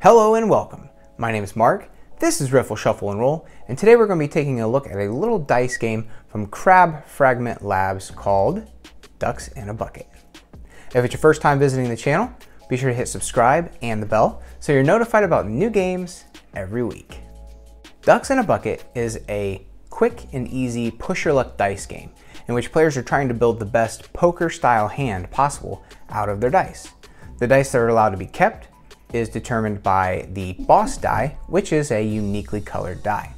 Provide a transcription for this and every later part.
Hello and welcome. My name is Mark. This is Riffle Shuffle and Roll, and today we're going to be taking a look at a little dice game from Crab Fragment Labs called Ducks in a Bucket. If it's your first time visiting the channel, be sure to hit subscribe and the bell so you're notified about new games every week. Ducks in a Bucket is a quick and easy push your luck dice game in which players are trying to build the best poker style hand possible out of their dice. The dice that are allowed to be kept is determined by the boss die, which is a uniquely colored die.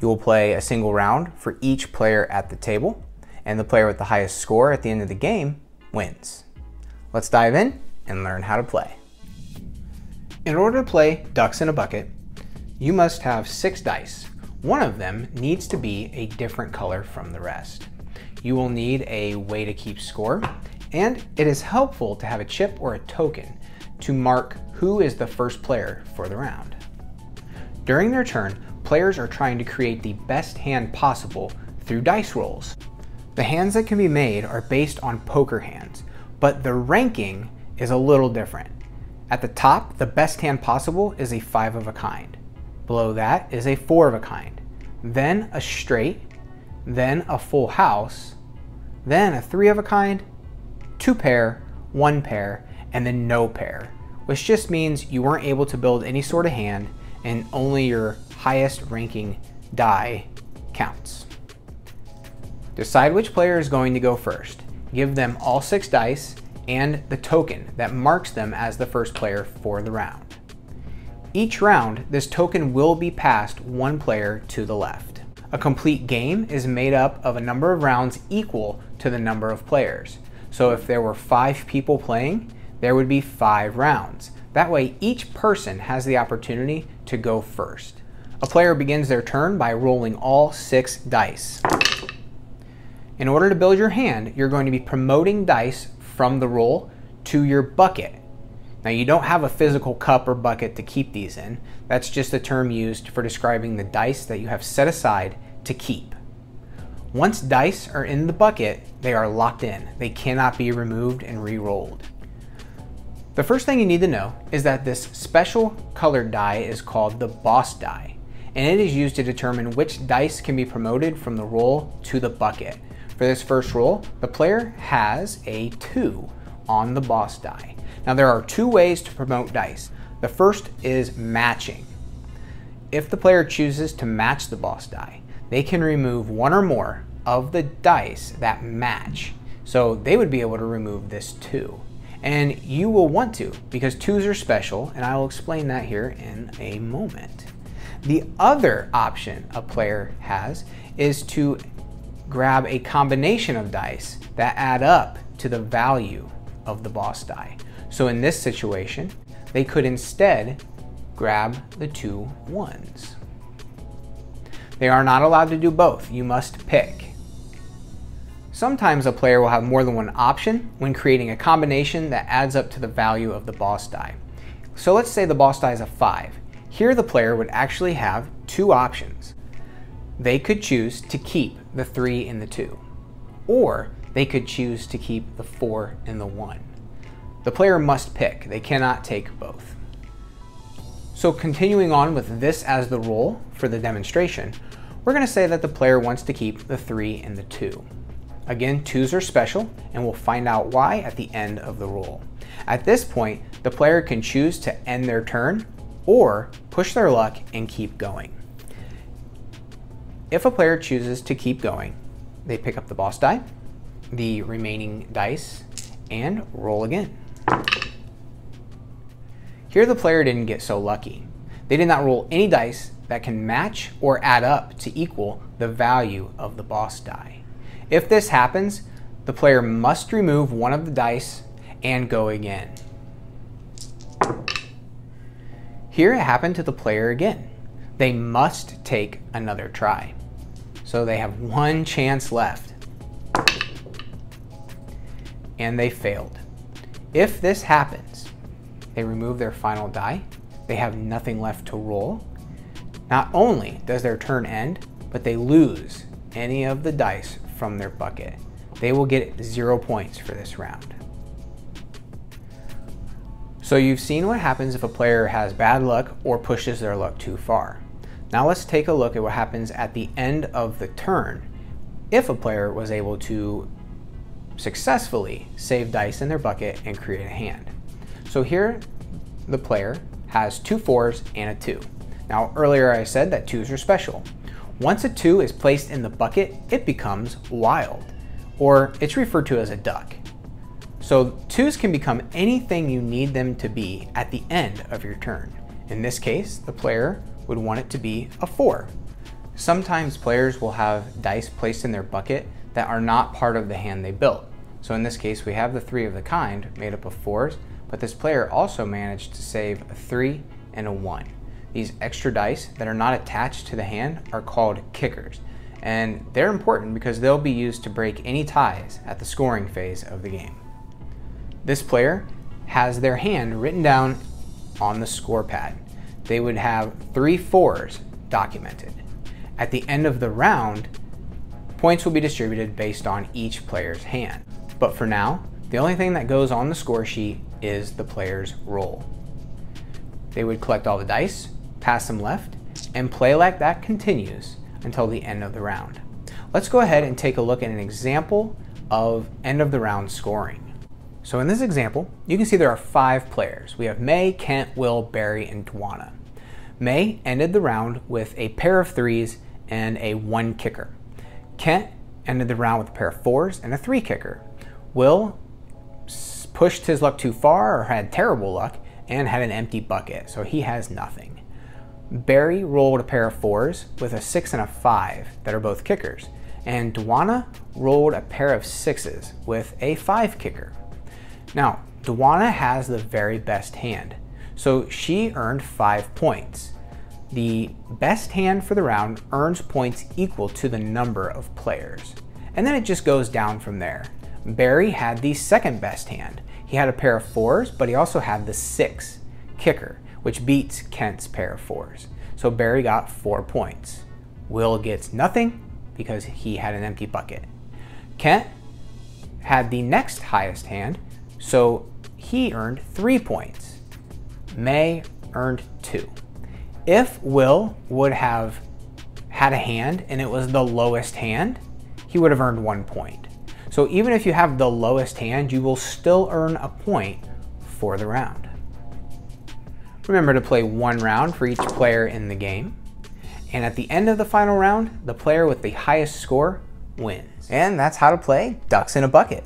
You will play a single round for each player at the table, and the player with the highest score at the end of the game wins. Let's dive in and learn how to play. In order to play Ducks in a Bucket, you must have six dice. One of them needs to be a different color from the rest. You will need a way to keep score, and it is helpful to have a chip or a token to mark who is the first player for the round. During their turn, players are trying to create the best hand possible through dice rolls. The hands that can be made are based on poker hands, but the ranking is a little different. At the top, the best hand possible is a five of a kind. Below that is a four of a kind, then a straight, then a full house, then a three of a kind, two pair, one pair, and then no pair, which just means you weren't able to build any sort of hand and only your highest ranking die counts. Decide which player is going to go first. Give them all six dice and the token that marks them as the first player for the round. Each round, this token will be passed one player to the left. A complete game is made up of a number of rounds equal to the number of players. So if there were five people playing, there would be five rounds. That way, each person has the opportunity to go first. A player begins their turn by rolling all six dice. In order to build your hand, you're going to be promoting dice from the roll to your bucket. Now, you don't have a physical cup or bucket to keep these in. That's just a term used for describing the dice that you have set aside to keep. Once dice are in the bucket, they are locked in. They cannot be removed and re-rolled. The first thing you need to know is that this special colored die is called the boss die, and it is used to determine which dice can be promoted from the roll to the bucket. For this first roll, the player has a 2 on the boss die. Now there are two ways to promote dice. The first is matching. If the player chooses to match the boss die, they can remove one or more of the dice that match. So they would be able to remove this 2. And you will want to because twos are special, and I will explain that here in a moment. The other option a player has is to grab a combination of dice that add up to the value of the boss die. So in this situation, they could instead grab the two ones. They are not allowed to do both. You must pick. Sometimes a player will have more than one option when creating a combination that adds up to the value of the boss die. So let's say the boss die is a 5. Here the player would actually have two options. They could choose to keep the 3 and the 2, or they could choose to keep the 4 and the 1. The player must pick, they cannot take both. So continuing on with this as the roll for the demonstration, we're going to say that the player wants to keep the 3 and the 2. Again, twos are special, and we'll find out why at the end of the roll. At this point, the player can choose to end their turn or push their luck and keep going. If a player chooses to keep going, they pick up the boss die, the remaining dice, and roll again. Here the player didn't get so lucky. They did not roll any dice that can match or add up to equal the value of the boss die. If this happens, the player must remove one of the dice and go again. Here it happened to the player again. They must take another try. So they have one chance left. And they failed. If this happens, they remove their final die, they have nothing left to roll. Not only does their turn end, but they lose any of the dice from their bucket. They will get zero points for this round. So you've seen what happens if a player has bad luck or pushes their luck too far. Now let's take a look at what happens at the end of the turn if a player was able to successfully save dice in their bucket and create a hand. So here the player has two fours and a two. Now earlier I said that twos are special. Once a two is placed in the bucket, it becomes wild, or it's referred to as a duck. So twos can become anything you need them to be at the end of your turn. In this case, the player would want it to be a four. Sometimes players will have dice placed in their bucket that are not part of the hand they built. So in this case, we have the three of the kind made up of fours, but this player also managed to save a three and a one. These extra dice that are not attached to the hand are called kickers, and they're important because they'll be used to break any ties at the scoring phase of the game. This player has their hand written down on the score pad. They would have three fours documented. At the end of the round, points will be distributed based on each player's hand. But for now, the only thing that goes on the score sheet is the player's roll. They would collect all the dice, pass them left, and play like that continues until the end of the round. Let's go ahead and take a look at an example of end of the round scoring. So in this example, you can see there are five players. We have May, Kent, Will, Barry, and Dwana. May ended the round with a pair of threes and a one kicker. Kent ended the round with a pair of fours and a three kicker. Will pushed his luck too far or had terrible luck and had an empty bucket, so he has nothing. Barry rolled a pair of fours with a six and a five that are both kickers, and Dwana rolled a pair of sixes with a five kicker. Now, Dwana has the very best hand, so she earned five points. The best hand for the round earns points equal to the number of players. And then it just goes down from there. Barry had the second best hand. He had a pair of fours, but he also had the six kicker, which beats Kent's pair of fours. So Barry got four points. Will gets nothing because he had an empty bucket. Kent had the next highest hand, so he earned three points. May earned two. If Will would have had a hand and it was the lowest hand, he would have earned one point. So even if you have the lowest hand, you will still earn a point for the round. Remember to play one round for each player in the game. And at the end of the final round, the player with the highest score wins. And that's how to play Ducks in a Bucket.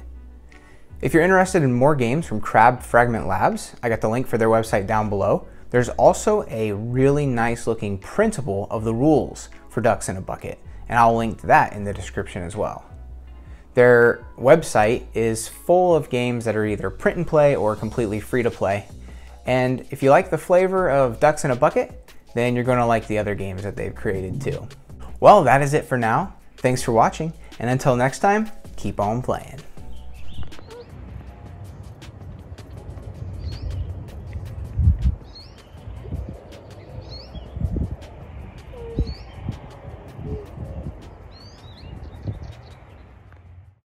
If you're interested in more games from Crab Fragment Labs, I got the link for their website down below. There's also a really nice looking printable of the rules for Ducks in a Bucket, and I'll link to that in the description as well. Their website is full of games that are either print and play or completely free to play. And if you like the flavor of Ducks in a Bucket, then you're going to like the other games that they've created too. Well, that is it for now. Thanks for watching, and until next time, keep on playing.